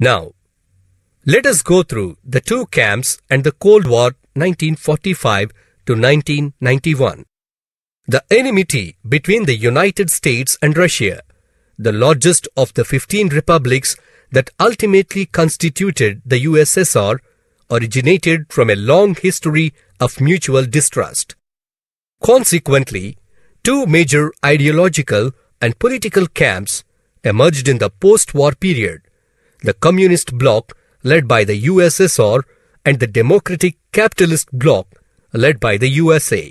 Now, let us go through the two camps and the Cold War 1945 to 1991. The enmity between the United States and Russia, the largest of the 15 republics that ultimately constituted the USSR, originated from a long history of mutual distrust. Consequently, two major ideological and political camps emerged in the post-war period. The Communist Bloc led by the USSR and the Democratic Capitalist Bloc led by the USA.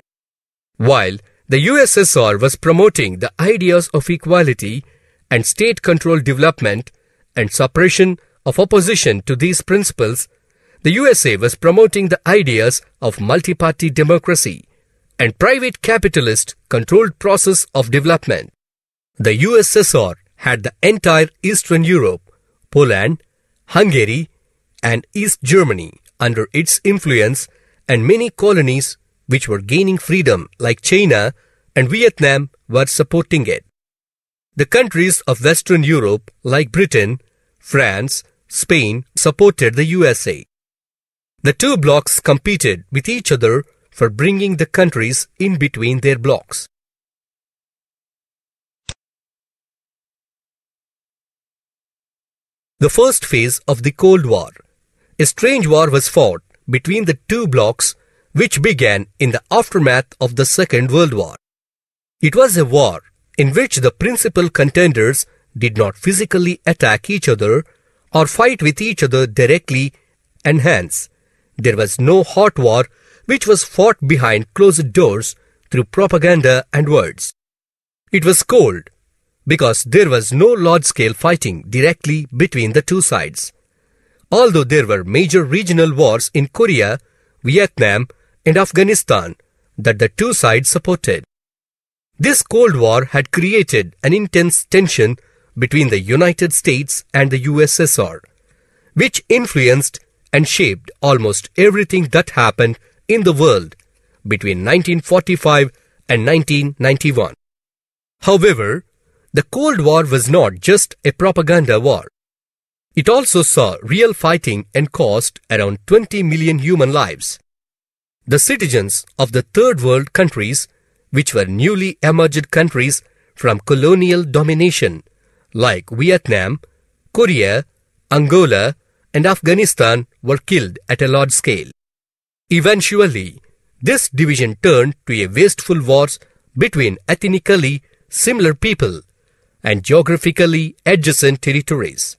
While the USSR was promoting the ideas of equality and state controlled development and suppression of opposition to these principles, the USA was promoting the ideas of multi-party democracy and private capitalist controlled process of development. The USSR had the entire Eastern Europe, Poland, Hungary, and East Germany under its influence and many colonies which were gaining freedom like China and Vietnam were supporting it. The countries of Western Europe like Britain, France, Spain supported the USA. The two blocs competed with each other for bringing the countries in between their blocs. The first phase of the Cold War. A strange war was fought between the two blocs which began in the aftermath of the Second World War. It was a war in which the principal contenders did not physically attack each other or fight with each other directly and hence there was no hot war which was fought behind closed doors through propaganda and words. It was cold because there was no large-scale fighting directly between the two sides. Although there were major regional wars in Korea, Vietnam and Afghanistan that the two sides supported. This Cold War had created an intense tension between the United States and the USSR, which influenced and shaped almost everything that happened in the world between 1945 and 1991. However, the Cold War was not just a propaganda war. It also saw real fighting and cost around 20 million human lives. The citizens of the third world countries, which were newly emerged countries from colonial domination, like Vietnam, Korea, Angola, and Afghanistan, were killed at a large scale. Eventually, this division turned to a wasteful wars between ethnically similar people and geographically adjacent territories.